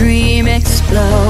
dream explode?